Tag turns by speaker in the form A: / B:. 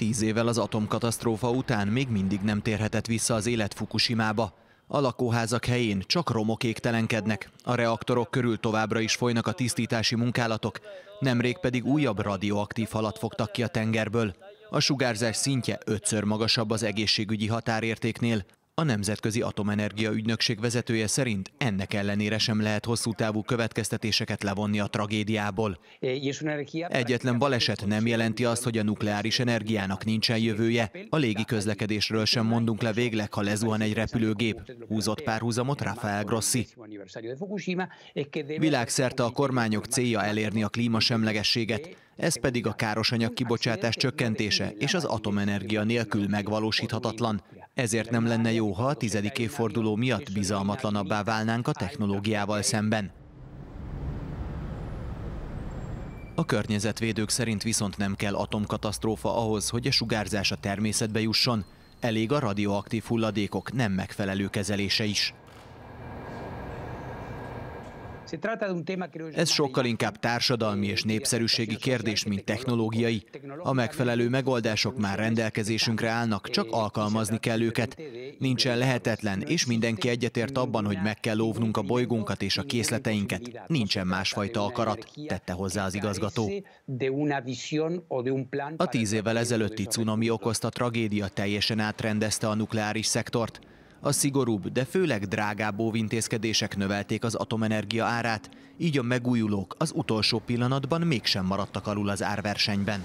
A: Tíz évvel az atomkatasztrófa után még mindig nem térhetett vissza az élet Fukushimába. A lakóházak helyén csak romok égtelenkednek, a reaktorok körül továbbra is folynak a tisztítási munkálatok, nemrég pedig újabb radioaktív halat fogtak ki a tengerből. A sugárzás szintje ötször magasabb az egészségügyi határértéknél, a Nemzetközi Atomenergia Ügynökség vezetője szerint ennek ellenére sem lehet hosszú távú következtetéseket levonni a tragédiából. Egyetlen baleset nem jelenti azt, hogy a nukleáris energiának nincsen jövője. A légi közlekedésről sem mondunk le végleg, ha lezuhan egy repülőgép. Húzott párhuzamot Rafael Grossi. Világszerte a kormányok célja elérni a klímasemlegességet, ez pedig a károsanyag kibocsátás csökkentése és az atomenergia nélkül megvalósíthatatlan. Ezért nem lenne jó, ha a tizedik évforduló miatt bizalmatlanabbá válnánk a technológiával szemben. A környezetvédők szerint viszont nem kell atomkatasztrófa ahhoz, hogy a sugárzás a természetbe jusson, elég a radioaktív hulladékok nem megfelelő kezelése is. Ez sokkal inkább társadalmi és népszerűségi kérdés, mint technológiai. A megfelelő megoldások már rendelkezésünkre állnak, csak alkalmazni kell őket. Nincsen lehetetlen, és mindenki egyetért abban, hogy meg kell óvnunk a bolygónkat és a készleteinket. Nincsen másfajta akarat, tette hozzá az igazgató. A tíz évvel ezelőtti cunami okozta tragédia teljesen átrendezte a nukleáris szektort. A szigorúbb, de főleg drágább óvintézkedések növelték az atomenergia árát, így a megújulók az utolsó pillanatban mégsem maradtak alul az árversenyben.